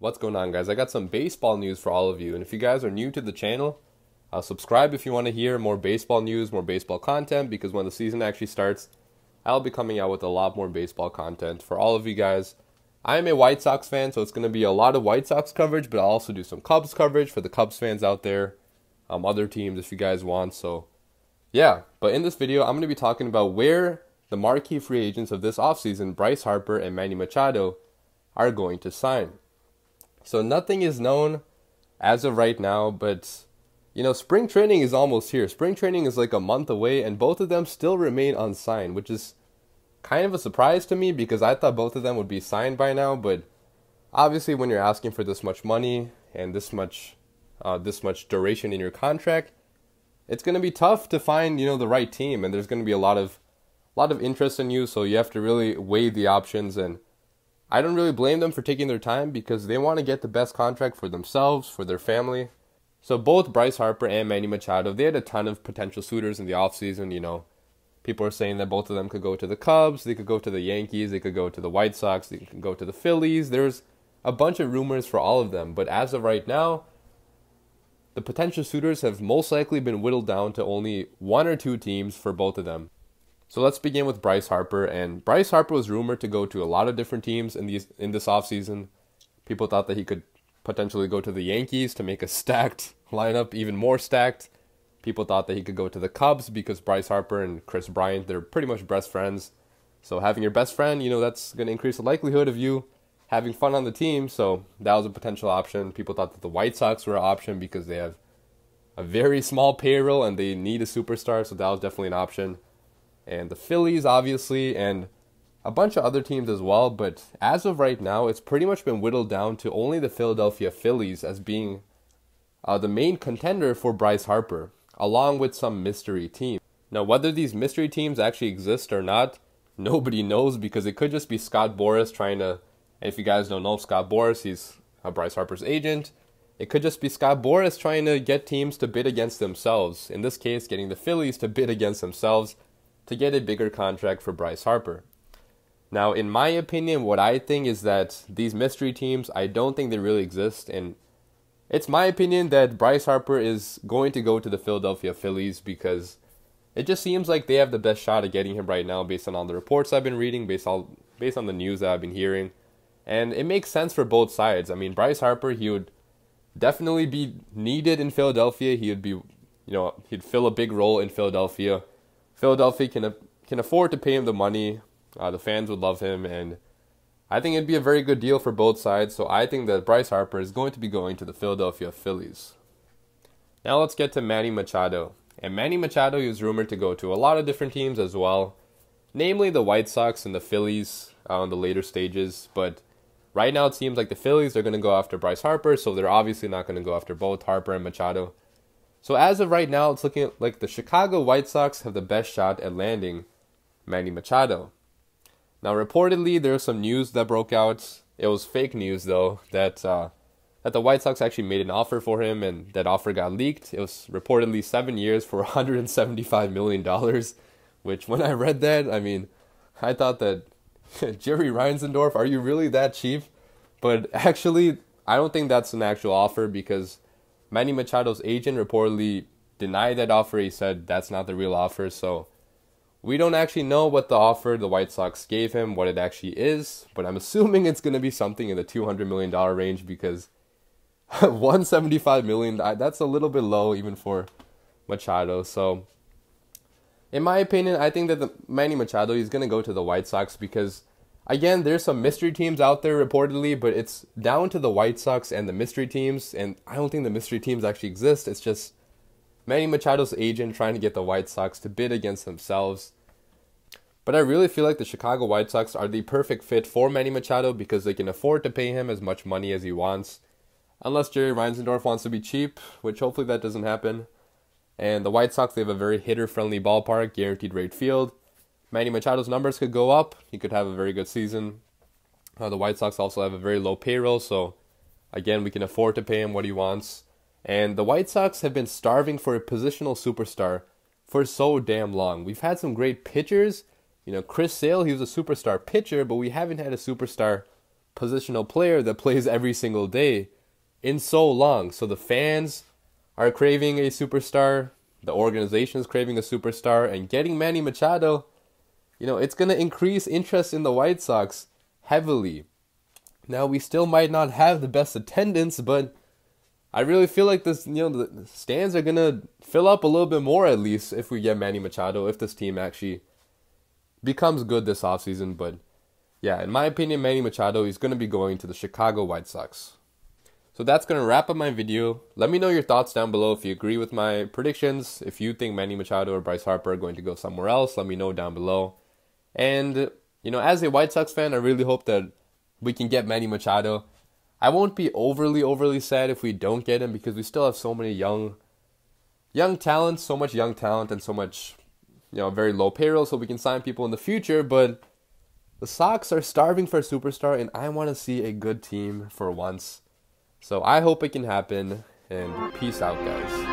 What's going on, guys? I got some baseball news for all of you. And if you guys are new to the channel, uh, subscribe if you want to hear more baseball news, more baseball content, because when the season actually starts, I'll be coming out with a lot more baseball content for all of you guys. I am a White Sox fan, so it's going to be a lot of White Sox coverage, but I'll also do some Cubs coverage for the Cubs fans out there, um, other teams if you guys want. So, yeah, but in this video, I'm going to be talking about where the marquee free agents of this offseason, Bryce Harper and Manny Machado, are going to sign. So, nothing is known as of right now, but you know, spring training is almost here. Spring training is like a month away, and both of them still remain unsigned, which is kind of a surprise to me because I thought both of them would be signed by now. But obviously, when you're asking for this much money and this much, uh, this much duration in your contract, it's going to be tough to find you know the right team, and there's going to be a lot of, a lot of interest in you. So you have to really weigh the options, and I don't really blame them for taking their time because they want to get the best contract for themselves, for their family. So both Bryce Harper and Manny Machado, they had a ton of potential suitors in the offseason, you know People are saying that both of them could go to the Cubs, they could go to the Yankees, they could go to the White Sox, they could go to the Phillies. There's a bunch of rumors for all of them, but as of right now, the potential suitors have most likely been whittled down to only one or two teams for both of them. So let's begin with Bryce Harper. And Bryce Harper was rumored to go to a lot of different teams in these in this offseason. People thought that he could potentially go to the Yankees to make a stacked lineup even more stacked. People thought that he could go to the Cubs because Bryce Harper and Kris Bryant, they're pretty much best friends. So having your best friend, you know, that's going to increase the likelihood of you having fun on the team. So that was a potential option. People thought that the White Sox were an option because they have a very small payroll and they need a superstar. So that was definitely an option. And the Phillies, obviously, and a bunch of other teams as well. But as of right now, it's pretty much been whittled down to only the Philadelphia Phillies as being uh, the main contender for Bryce Harper along with some mystery team. Now, whether these mystery teams actually exist or not, nobody knows because it could just be Scott Boras trying to. If you guys don't know Scott Boras, he's Bryce Harper's agent. It could just be Scott Boras trying to get teams to bid against themselves. In this case, getting the Phillies to bid against themselves to get a bigger contract for Bryce Harper. Now, in my opinion, what I think is that these mystery teams, I don't think they really exist. And it's my opinion that Bryce Harper is going to go to the Philadelphia Phillies because it just seems like they have the best shot at getting him right now based on all the reports I've been reading, based on based on the news that I've been hearing. And it makes sense for both sides. I mean, Bryce Harper, he would definitely be needed in Philadelphia. He would be, you know, he'd fill a big role in Philadelphia. Philadelphia can can afford to pay him the money. Uh, the fans would love him, and I think it'd be a very good deal for both sides, so I think that Bryce Harper is going to be going to the Philadelphia Phillies. Now let's get to Manny Machado. And Manny Machado is rumored to go to a lot of different teams as well, namely the White Sox and the Phillies on the later stages. But right now it seems like the Phillies are going to go after Bryce Harper, so they're obviously not going to go after both Harper and Machado. So as of right now, it's looking like the Chicago White Sox have the best shot at landing Manny Machado. Now, reportedly, there's some news that broke out. It was fake news, though, that uh, that the White Sox actually made an offer for him, and that offer got leaked. It was reportedly seven years for 175 million dollars. Which, when I read that, I mean, I thought that Jerry Reinsdorf, are you really that cheap? But actually, I don't think that's an actual offer because Manny Machado's agent reportedly denied that offer. He said that's not the real offer. So we don't actually know what the offer the White Sox gave him, what it actually is, but I'm assuming it's going to be something in the $200 million range because 175 million that's a little bit low even for Machado. So in my opinion, I think that the Manny Machado is going to go to the White Sox because again, there's some mystery teams out there reportedly, but it's down to the White Sox and the mystery teams and I don't think the mystery teams actually exist. It's just Manny Machado's agent trying to get the White Sox to bid against themselves. But I really feel like the Chicago White Sox are the perfect fit for Manny Machado because they can afford to pay him as much money as he wants. Unless Jerry Reinsdorf wants to be cheap, which hopefully that doesn't happen. And the White Sox, they have a very hitter friendly ballpark, guaranteed rate field. Manny Machado's numbers could go up. He could have a very good season. Uh, the White Sox also have a very low payroll, so again, we can afford to pay him what he wants. And the White Sox have been starving for a positional superstar for so damn long. We've had some great pitchers. You know, Chris Sale, he was a superstar pitcher, but we haven't had a superstar positional player that plays every single day in so long. So the fans are craving a superstar, the organization is craving a superstar, and getting Manny Machado, you know, it's going to increase interest in the White Sox heavily. Now, we still might not have the best attendance, but I really feel like this, you know, the stands are going to fill up a little bit more at least if we get Manny Machado, if this team actually becomes good this offseason. But yeah, in my opinion, Manny Machado is going to be going to the Chicago White Sox. So that's going to wrap up my video. Let me know your thoughts down below if you agree with my predictions. If you think Manny Machado or Bryce Harper are going to go somewhere else, let me know down below. And, you know, as a White Sox fan, I really hope that we can get Manny Machado. I won't be overly, overly sad if we don't get him because we still have so many young, young talents, so much young talent, and so much, you know, very low payroll, so we can sign people in the future. But the Sox are starving for a superstar, and I want to see a good team for once. So I hope it can happen, and peace out, guys.